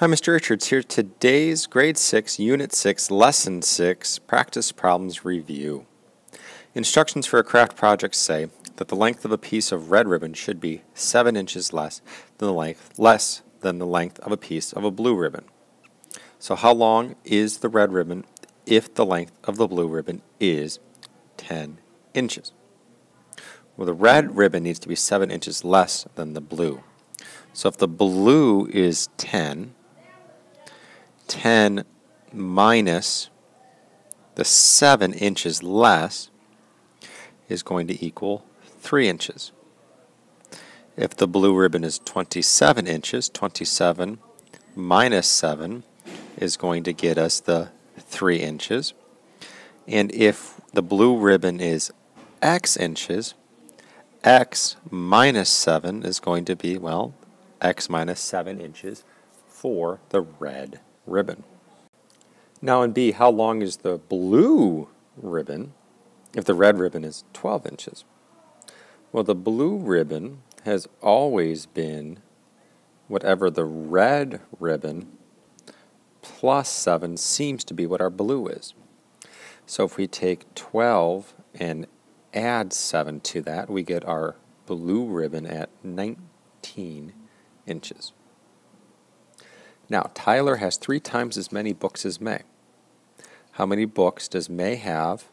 Hi, Mr. Richards here. Today's Grade 6, Unit 6, Lesson 6, Practice Problems Review. Instructions for a craft project say that the length of a piece of red ribbon should be 7 inches less than the length less than the length of a piece of a blue ribbon. So how long is the red ribbon if the length of the blue ribbon is 10 inches? Well, the red ribbon needs to be 7 inches less than the blue. So if the blue is 10, 10 minus the 7 inches less is going to equal 3 inches. If the blue ribbon is 27 inches, 27 minus 7 is going to get us the 3 inches. And if the blue ribbon is x inches, x minus 7 is going to be, well, x minus 7 inches for the red ribbon. Now in B, how long is the blue ribbon if the red ribbon is 12 inches? Well, the blue ribbon has always been whatever the red ribbon plus 7 seems to be what our blue is. So if we take 12 and add 7 to that, we get our blue ribbon at 19 inches. Now, Tyler has three times as many books as May. How many books does May have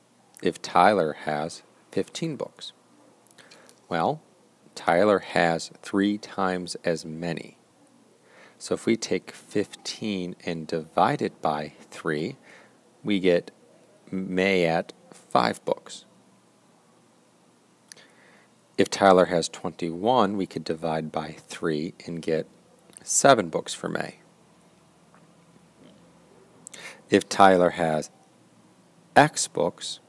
if Tyler has 15 books? Well, Tyler has three times as many. So if we take 15 and divide it by 3, we get May at 5 books. If Tyler has 21, we could divide by 3 and get 7 books for May if Tyler has X books,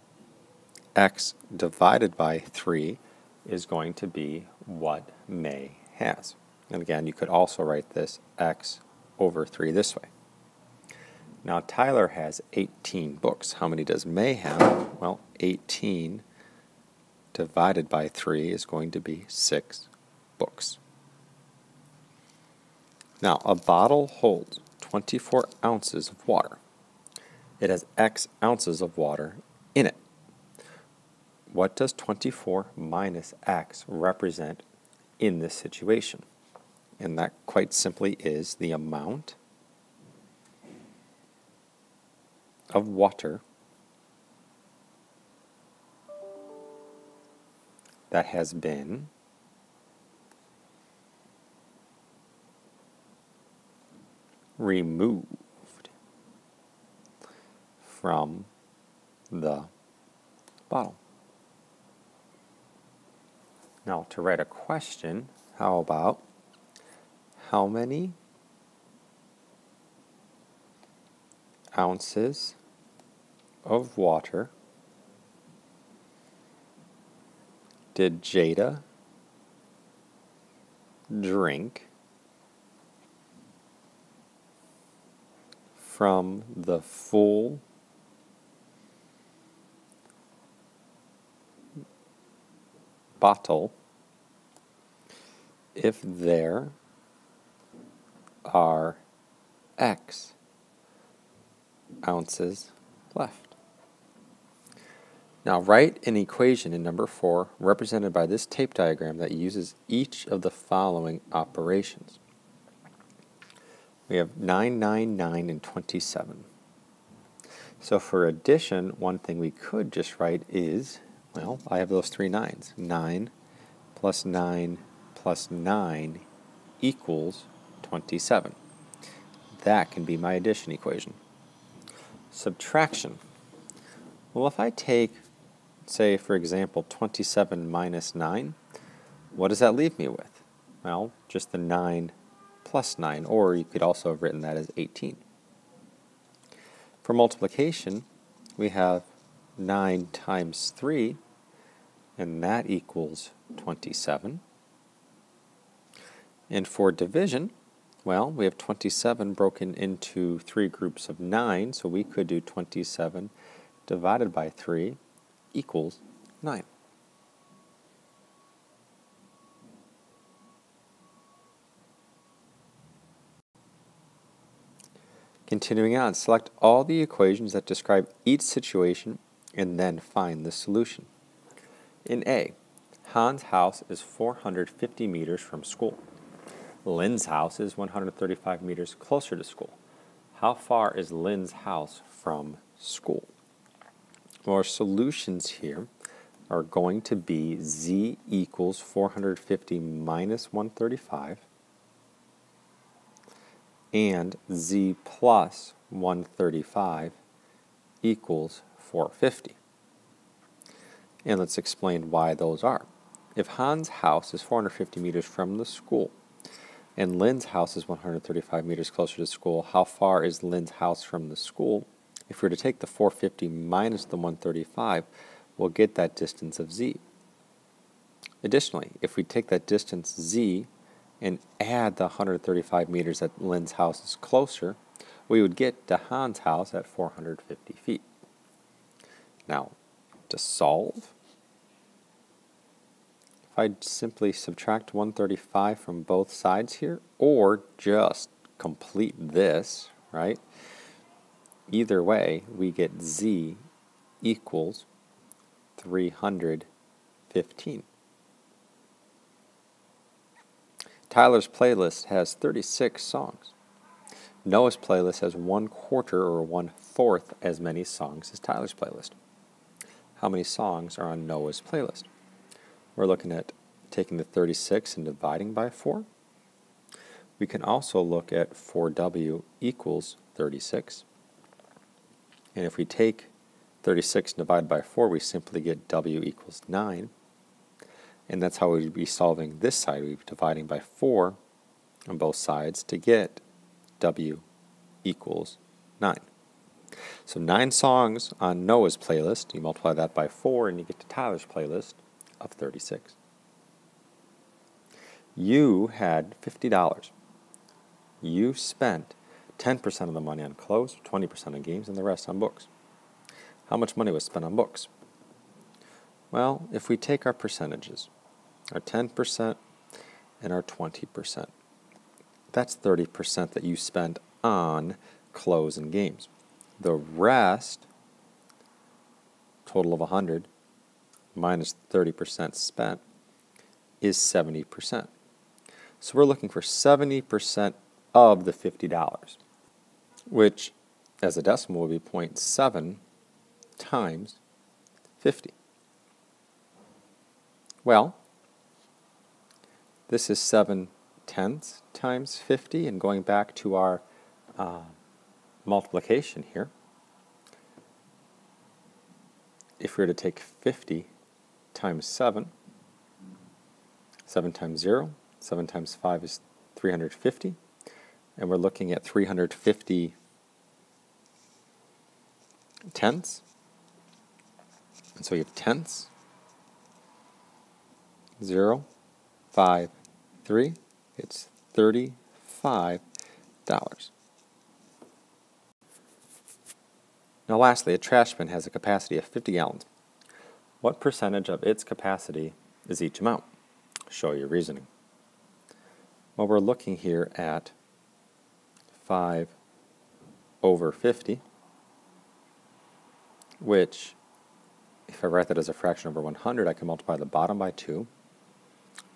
X divided by 3 is going to be what May has. And again, you could also write this X over 3 this way. Now Tyler has 18 books. How many does May have? Well, 18 divided by 3 is going to be 6 books. Now, a bottle holds 24 ounces of water. It has X ounces of water in it. What does 24 minus X represent in this situation? And that quite simply is the amount of water that has been removed from the bottle. Now, to write a question, how about how many ounces of water did Jada drink from the full bottle if there are X ounces left. Now write an equation in number 4 represented by this tape diagram that uses each of the following operations. We have 9, 9, 9, and 27. So for addition, one thing we could just write is well, I have those three nines. 9 plus 9 plus 9 equals 27. That can be my addition equation. Subtraction. Well, if I take, say, for example, 27 minus 9, what does that leave me with? Well, just the 9 plus 9, or you could also have written that as 18. For multiplication, we have 9 times 3, and that equals 27. And for division, well, we have 27 broken into three groups of 9, so we could do 27 divided by 3 equals 9. Continuing on, select all the equations that describe each situation and then find the solution. In A, Hans' house is 450 meters from school. Lynn's house is 135 meters closer to school. How far is Lynn's house from school? Our solutions here are going to be z equals 450 minus 135 and z plus 135 equals 450. And let's explain why those are. If Hans' house is 450 meters from the school, and Lynn's house is 135 meters closer to school, how far is Lynn's house from the school? If we were to take the 450 minus the 135, we'll get that distance of z. Additionally, if we take that distance z and add the 135 meters that Lynn's house is closer, we would get to Hans' house at 450 feet. Now, to solve, I simply subtract 135 from both sides here, or just complete this, right? Either way, we get z equals 315. Tyler's playlist has 36 songs. Noah's playlist has one quarter or one fourth as many songs as Tyler's playlist. How many songs are on Noah's playlist? We're looking at taking the 36 and dividing by 4. We can also look at 4w equals 36. And if we take 36 divided by 4, we simply get w equals 9. And that's how we'd be solving this side. We'd be dividing by 4 on both sides to get w equals 9. So 9 songs on Noah's playlist. You multiply that by 4 and you get to Tyler's playlist of 36. You had $50. You spent 10% of the money on clothes, 20% on games, and the rest on books. How much money was spent on books? Well, if we take our percentages, our 10% and our 20%, that's 30% that you spent on clothes and games. The rest, total of 100, minus 30% spent, is 70%. So we're looking for 70% of the $50 which as a decimal would be 0.7 times 50. Well, this is 7 tenths times 50, and going back to our uh, multiplication here, if we were to take 50 times 7, 7 times 0, 7 times 5 is 350, and we're looking at 350 tenths. And so you have tenths, 0, 5, 3. It's $35. Now lastly, a trash bin has a capacity of 50 gallons. What percentage of its capacity is each amount? Show your reasoning. Well, we're looking here at 5 over 50, which, if I write that as a fraction over 100, I can multiply the bottom by 2.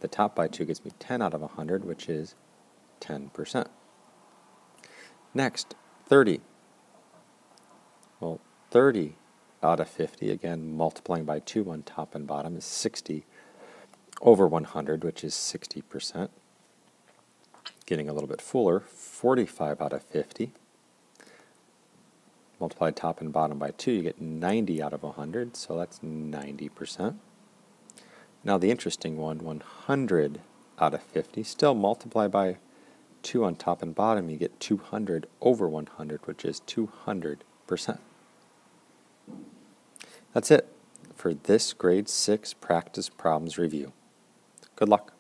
The top by 2 gives me 10 out of 100, which is 10%. Next, 30. Well, 30 out of 50, again, multiplying by 2 on top and bottom, is 60 over 100, which is 60% getting a little bit fuller, 45 out of 50. Multiply top and bottom by 2, you get 90 out of 100, so that's 90%. Now the interesting one, 100 out of 50, still multiply by 2 on top and bottom, you get 200 over 100, which is 200%. That's it for this grade 6 practice problems review. Good luck.